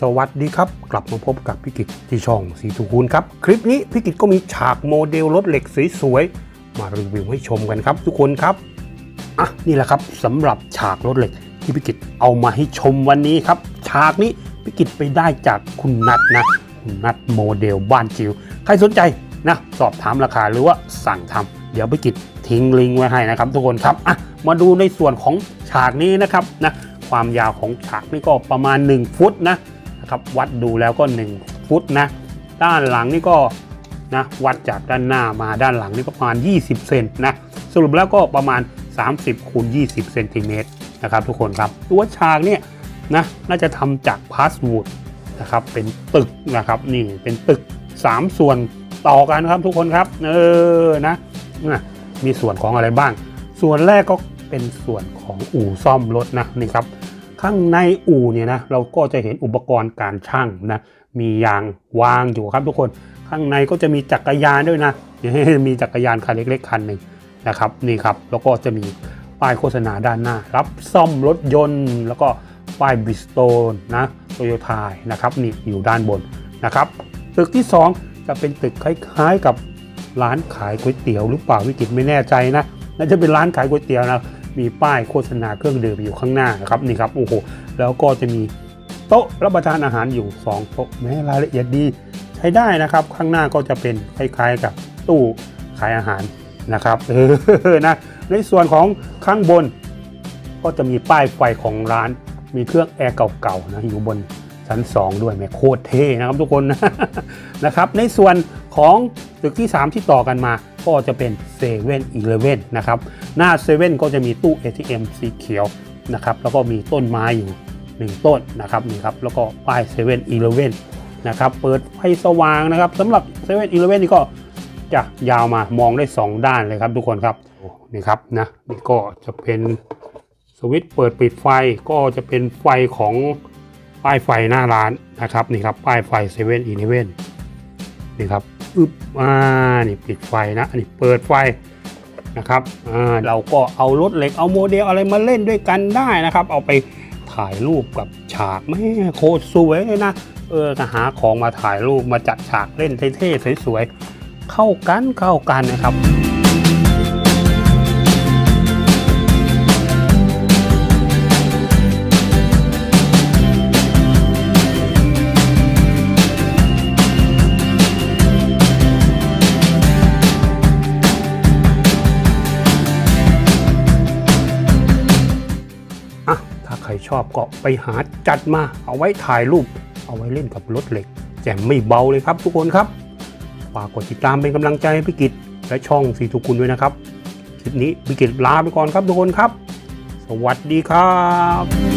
สวัสดีครับ กลับมาพบกับพี่กิตที่ช่องสีทุคูณครับ คลิปนี้พี่กิตก็มีฉากโมเดลรถเหล็กสวยๆ มารีวิวให้ชมกันครับ ทุกคนครับ อะนี่แหละครับสำหรับฉากรถเหล็กที่พี่กิตเอามาให้ชมวันนี้ครับ ฉากนี้พี่กิตไปได้จากคุณนัทนะ คุณนัทโมเดลบ้านจิวใครสนใจนะสอบถามราคาหรือว่าสั่งทำเดี๋ยวพี่กิตทิ้งลิงก์ไว้ให้นะครับทุกคนครับอะมาดูในส่วนของฉากนี้นะครับนะความยาวของฉากนี่ก็ประมาณ 1 ฟุตนะ นะครับ วัดดูแล้วก็ 1 ฟุตนะ ด้านหลังนี่ก็นะวัดจากด้านหน้ามาด้านหลังนี่ประมาณ 20 เซนนะ สรุปแล้วก็ประมาณ 30คูณ20 เซนติเมตรนะครับทุกคนครับ ตัวฉากเนี่ยนะน่าจะทำจากพาสวูดนะครับ เป็นตึกนะครับนี่เป็นตึก 3 ส่วนต่อกันครับทุกคนครับ เออนะนะมีส่วนของอะไรบ้าง ส่วนแรกก็เป็นส่วนของอู่ซ่อมรถนะนี่ครับ ข้างในอู่เนี่ยนะเราก็จะเห็นอุปกรณ์การช่างนะมียางวางอยู่ครับทุกคนข้างในก็จะมีจักรยานด้วยนะมีจักรยานคันเล็กๆคันหนึ่งนะครับนี่ครับแล้วก็จะมีป้ายโฆษณาด้านหน้า รับซ่อมรถยนต์ แล้วก็ป้ายบิสโตนนะโตโยต้านะครับนี่อยู่ด้านบนนะครับตึกที่ 2 จะเป็นตึกคล้ายๆกับร้านขายก๋วยเตี๋ยวหรือเปล่าวิกิตไม่แน่ใจนะน่าจะเป็นร้านขายก๋วยเตี๋ยวนะ มีป้ายโฆษณาเครื่องดื่มอยู่ข้างหน้านะครับนี่ครับโอ้โหแล้วก็จะมีโต๊ะรับประทานอาหารอยู่ 2 โต๊ะแม้รายละเอียดดีใช้ได้นะครับ ข้างหน้าก็จะเป็นคล้ายๆกับตู้ขายอาหารนะครับเออนะในส่วนของข้างบน ก็จะมีป้ายไฟของร้าน มีเครื่องแอร์เก่าๆนะอยู่บนชั้น 2 ด้วยแม่โคตรเท่นะครับทุกคนนะครับ ในส่วนของตึกที่ 3 ที่ต่อกันมา ก็จะเป็น7 e เ e ่ e อนะครับ หน้า7 e เ e ่ก็จะมีตู้ ATM สีเขียวนะครับ แล้วก็มีต้นไม้อยู่ 1 ต้นนะครับนี่ครับ แล้วก็ป้าย7 e เ e ่ e นะครับ เปิดไฟสว่างนะครับสำหรับ7 e เ e ่ e นี่ก็จะยาวมามองได้ 2 ด้านเลยครับทุกคนครับนี่ครับนะนี่ก็จะเป็นสวิตช์เปิดปิดไฟก็จะเป็นไฟของป้ายไฟหน้าร้านนะครับนี่ครับป้ายไฟเซเว่นอีเลเว่นนี่ครับ อึบอ่านี่ปิดไฟนะอันนี้เปิดไฟนะครับอ่าเราก็เอารถเหล็กเอาโมเดลอะไรมาเล่นด้วยกันได้นะครับ เอาไปถ่ายรูปกับฉากแม่งโคตรสวยเลยนะเออหาของมาถ่ายรูปมาจัดฉากเล่นเท่ๆสวยๆเข้ากันเข้ากันนะครับ ชอบก็ไปหาจัดมาเอาไว้ถ่ายรูป เอาไว้เล่นกับรถเหล็กแจ่มไม่เบาเลยครับทุกคนครับฝากกดติดตามเป็นกำลังใจให้พิกิตและช่องสีทุกคุณด้วยนะครับ คลิปนี้พิกิตลาไปก่อนครับทุกคนครับ สวัสดีครับ